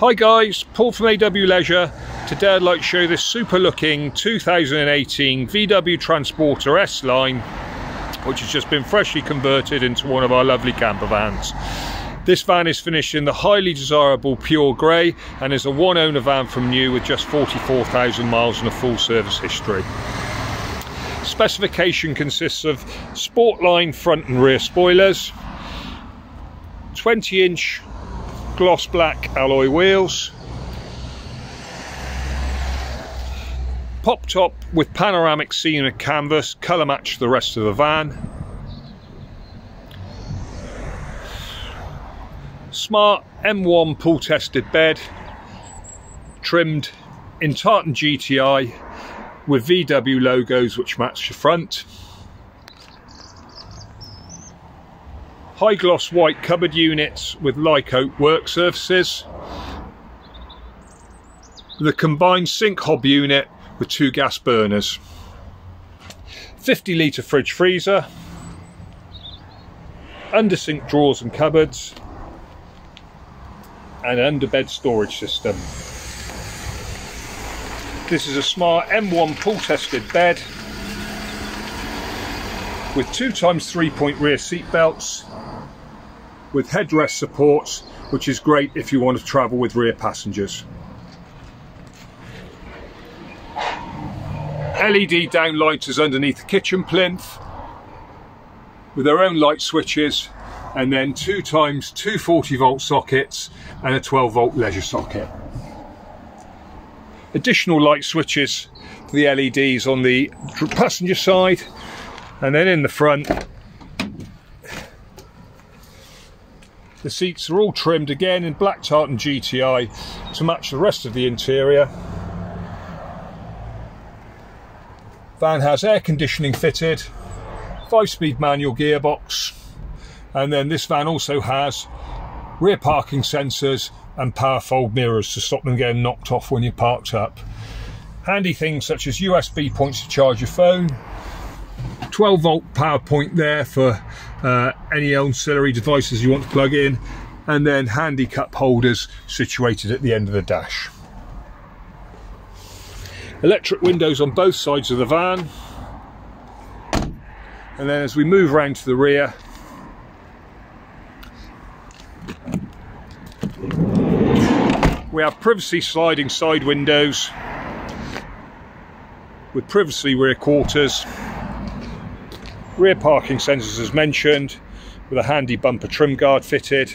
Hi guys, Paul from AW Leisure. Today I'd like to show you this super looking 2018 VW Transporter S-Line which has just been freshly converted into one of our lovely camper vans. This van is finished in the highly desirable pure grey and is a one owner van from new with just 44,000 miles and a full service history. Specification consists of Sportline front and rear spoilers, 20 inch gloss black alloy wheels, pop top with panoramic scenic canvas, colour match the rest of the van. Smart M1 pull tested bed, trimmed in tartan GTI with VW logos which match the front. High gloss white cupboard units with Lycote work surfaces. The combined sink hob unit with two gas burners. 50 litre fridge freezer. Under sink drawers and cupboards. And under bed storage system. This is a smart M1 pull tested bed with two times three point rear seat belts with headrest supports which is great if you want to travel with rear passengers. LED downlighters underneath the kitchen plinth with their own light switches and then two times two 40 volt sockets and a 12 volt leisure socket. Additional light switches for the LEDs on the passenger side and then in the front the seats are all trimmed again in black tartan GTI to match the rest of the interior Van has air conditioning fitted, five speed manual gearbox, and then this van also has rear parking sensors and power fold mirrors to stop them getting knocked off when you're parked up. Handy things such as USB points to charge your phone, 12 volt power point there for uh, any ancillary devices you want to plug in, and then handy cup holders situated at the end of the dash. Electric windows on both sides of the van. And then as we move around to the rear we have privacy sliding side windows with privacy rear quarters rear parking sensors as mentioned with a handy bumper trim guard fitted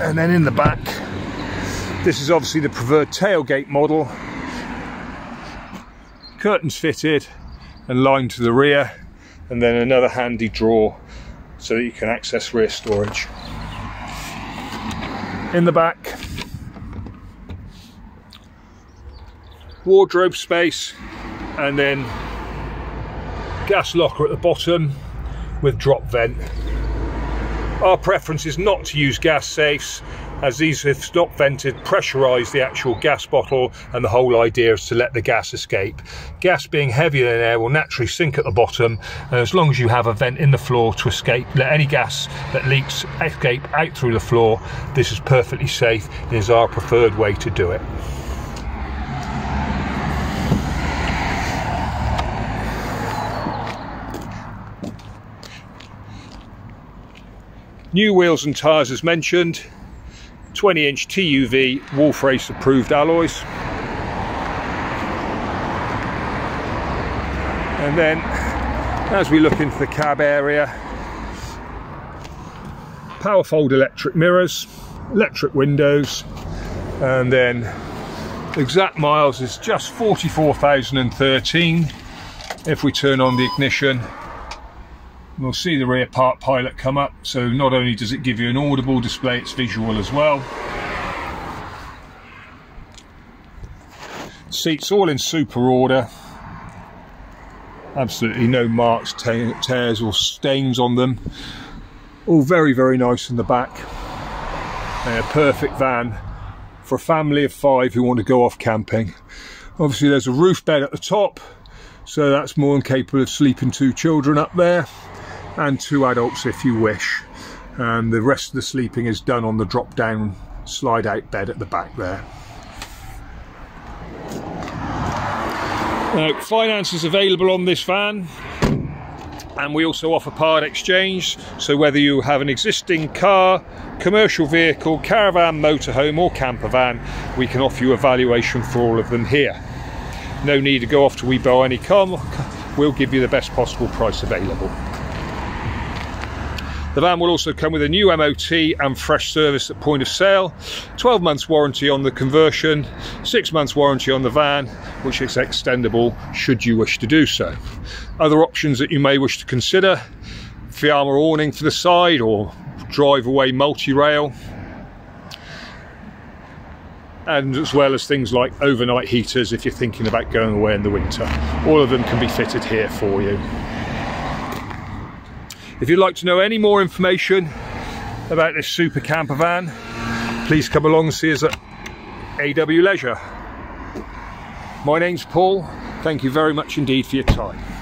and then in the back this is obviously the preferred tailgate model curtains fitted and lined to the rear and then another handy drawer so that you can access rear storage. In the back, wardrobe space and then gas locker at the bottom with drop vent. Our preference is not to use gas safes as these if not vented pressurize the actual gas bottle and the whole idea is to let the gas escape. Gas being heavier than air will naturally sink at the bottom and as long as you have a vent in the floor to escape, let any gas that leaks escape out through the floor, this is perfectly safe and is our preferred way to do it. New wheels and tyres as mentioned, 20 inch TUV Wolfrace approved alloys. And then as we look into the cab area, power fold electric mirrors, electric windows, and then exact miles is just 44,013 if we turn on the ignition We'll see the rear Park Pilot come up, so not only does it give you an audible display, it's visual as well. Seats all in super order. Absolutely no marks, tears or stains on them. All very, very nice in the back. A perfect van for a family of five who want to go off camping. Obviously there's a roof bed at the top, so that's more than capable of sleeping two children up there and two adults if you wish. And the rest of the sleeping is done on the drop down slide out bed at the back there. Now, finance is available on this van and we also offer part exchange. So whether you have an existing car commercial vehicle caravan motorhome or camper van we can offer you a valuation for all of them here. No need to go off to WeBuyAnyCar we'll give you the best possible price available the van will also come with a new MOT and fresh service at point of sale, 12 months warranty on the conversion, 6 months warranty on the van, which is extendable should you wish to do so. Other options that you may wish to consider, Fiamma awning for the side or drive away multi-rail, and as well as things like overnight heaters if you're thinking about going away in the winter. All of them can be fitted here for you. If you'd like to know any more information about this super camper van, please come along and see us at AW Leisure. My name's Paul. Thank you very much indeed for your time.